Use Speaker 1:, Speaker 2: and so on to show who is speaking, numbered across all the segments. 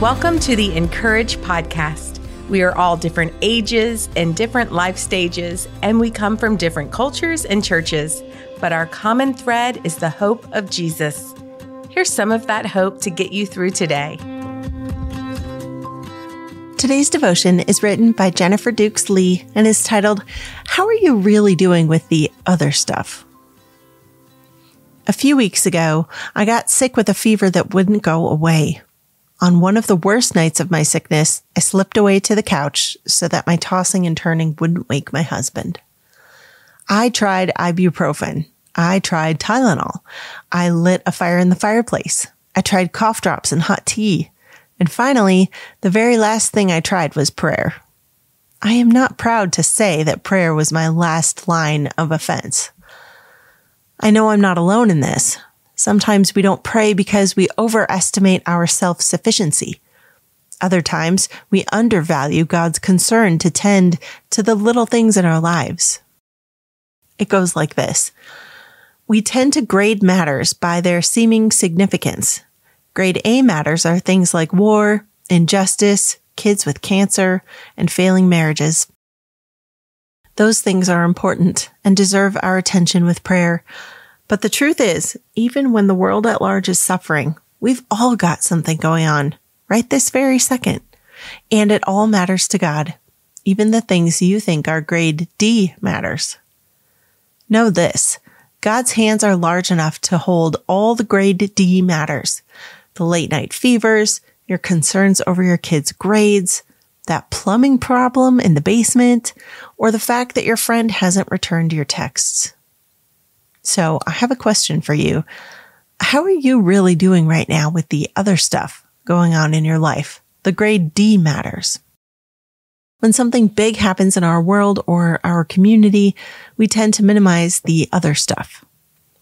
Speaker 1: Welcome to the (in)courage Podcast. We are all different ages and different life stages, and we come from different cultures and churches, but our common thread is the hope of Jesus. Here's some of that hope to get you through today.
Speaker 2: Today's devotion is written by Jennifer Dukes Lee and is titled, How Are You Really Doing with the Other Stuff? A few weeks ago, I got sick with a fever that wouldn't go away. On one of the worst nights of my sickness, I slipped away to the couch so that my tossing and turning wouldn't wake my husband. I tried ibuprofen. I tried Tylenol. I lit a fire in the fireplace. I tried cough drops and hot tea. And finally, the very last thing I tried was prayer. I am not proud to say that prayer was my last line of offense. I know I'm not alone in this. Sometimes we don't pray because we overestimate our self sufficiency. Other times we undervalue God's concern to tend to the little things in our lives. It goes like this. We tend to grade matters by their seeming significance. Grade A matters are things like war, injustice, kids with cancer, and failing marriages. Those things are important and deserve our attention with prayer. But the truth is, even when the world at large is suffering, we've all got something going on right this very second. And it all matters to God. Even the things you think are grade D matters. Know this. God's hands are large enough to hold all the grade D matters. The late night fevers, your concerns over your kids' grades, that plumbing problem in the basement, or the fact that your friend hasn't returned your texts. So I have a question for you. How are you really doing right now with the other stuff going on in your life? The grade D matters. When something big happens in our world or our community, we tend to minimize the other stuff.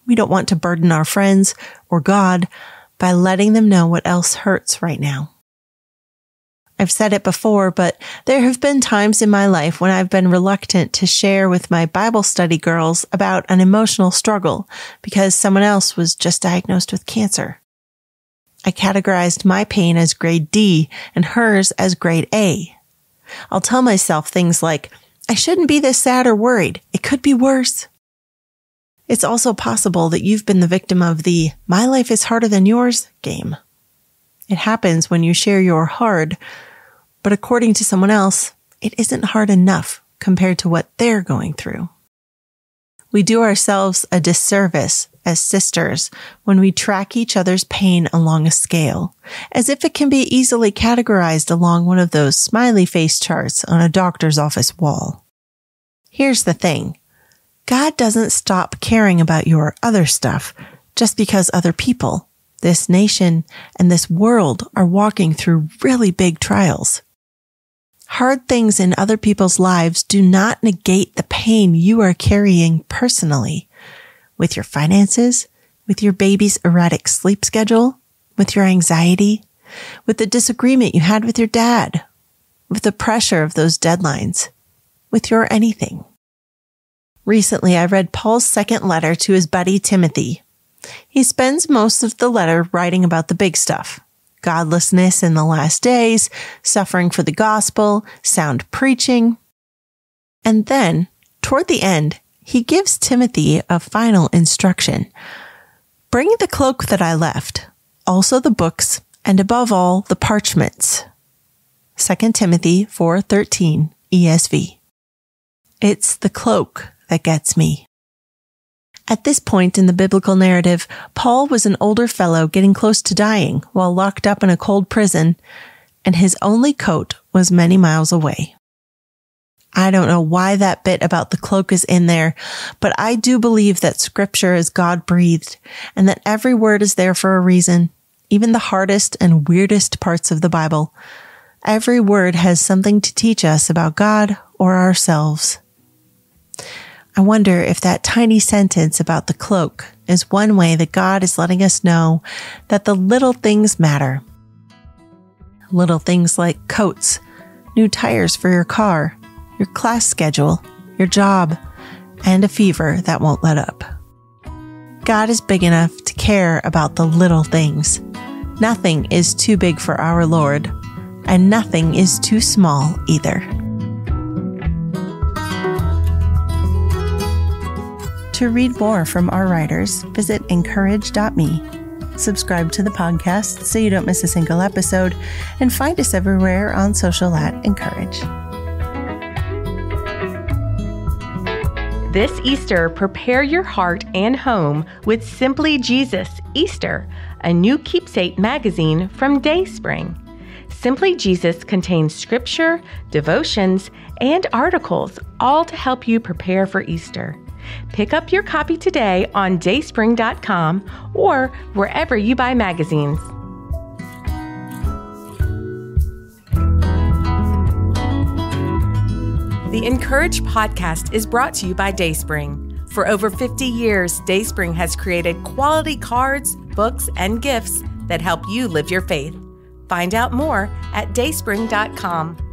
Speaker 2: We don't want to burden our friends or God by letting them know what else hurts right now. I've said it before, but there have been times in my life when I've been reluctant to share with my Bible study girls about an emotional struggle because someone else was just diagnosed with cancer. I categorized my pain as grade D and hers as grade A. I'll tell myself things like, I shouldn't be this sad or worried. It could be worse. It's also possible that you've been the victim of the my life is harder than yours game. It happens when you share your hard but according to someone else, it isn't hard enough compared to what they're going through. We do ourselves a disservice as sisters when we track each other's pain along a scale, as if it can be easily categorized along one of those smiley face charts on a doctor's office wall. Here's the thing. God doesn't stop caring about your other stuff just because other people, this nation, and this world are walking through really big trials. Hard things in other people's lives do not negate the pain you are carrying personally with your finances, with your baby's erratic sleep schedule, with your anxiety, with the disagreement you had with your dad, with the pressure of those deadlines, with your anything. Recently, I read Paul's second letter to his buddy Timothy. He spends most of the letter writing about the big stuff, godlessness in the last days, suffering for the gospel, sound preaching. And then, toward the end, he gives Timothy a final instruction. Bring the cloak that I left, also the books, and above all, the parchments. 2 Timothy 4:13 ESV. It's the cloak that gets me. At this point in the biblical narrative, Paul was an older fellow getting close to dying while locked up in a cold prison, and his only coat was many miles away. I don't know why that bit about the cloak is in there, but I do believe that scripture is God breathed and that every word is there for a reason, even the hardest and weirdest parts of the Bible. Every word has something to teach us about God or ourselves. I wonder if that tiny sentence about the cloak is one way that God is letting us know that the little things matter. Little things like coats, new tires for your car, your class schedule, your job, and a fever that won't let up. God is big enough to care about the little things. Nothing is too big for our Lord, and nothing is too small either. To read more from our writers, visit incourage.me. Subscribe to the podcast so you don't miss a single episode, and find us everywhere on social at Encourage.
Speaker 1: This Easter, prepare your heart and home with Simply Jesus Easter, a new keepsake magazine from Dayspring. Simply Jesus contains scripture, devotions, and articles, all to help you prepare for Easter. Pick up your copy today on dayspring.com or wherever you buy magazines. The (in)courage podcast is brought to you by Dayspring. For over 50 years, Dayspring has created quality cards, books, and gifts that help you live your faith. Find out more at dayspring.com.